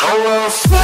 Oh well.